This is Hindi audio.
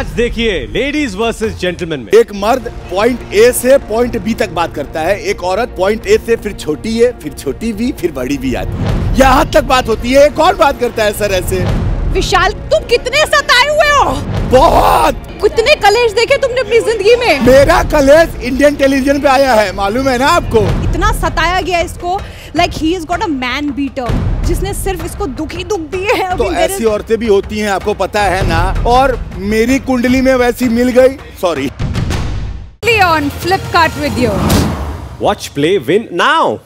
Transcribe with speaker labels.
Speaker 1: आज देखिए लेडीज़ वर्सेस जेंटलमैन में।
Speaker 2: एक मर्द पॉइंट ए से पॉइंट बी तक बात करता है एक औरत पॉइंट ए से फिर छोटी है फिर छोटी भी फिर बड़ी भी आती है। यहाँ तक बात होती है कौन बात करता है सर ऐसे।
Speaker 3: विशाल तुम कितने सताए हुए हो?
Speaker 2: बहुत!
Speaker 3: कितने कलेश देखे तुमने अपनी ज़िंदगी में?
Speaker 2: मेरा कलेश इंडियन टेलीविज़न पे आया है मालूम है ना आपको?
Speaker 3: इतना सताया गया इसको like he is got a man beater जिसने सिर्फ़ इसको दुख ही दुख दिए हैं
Speaker 2: तो ऐसी औरतें भी होती हैं आपको पता है ना? और मेरी कुंडली में वैसी मिल गई। Sorry
Speaker 3: on Flipkart with you.
Speaker 1: Watch play win now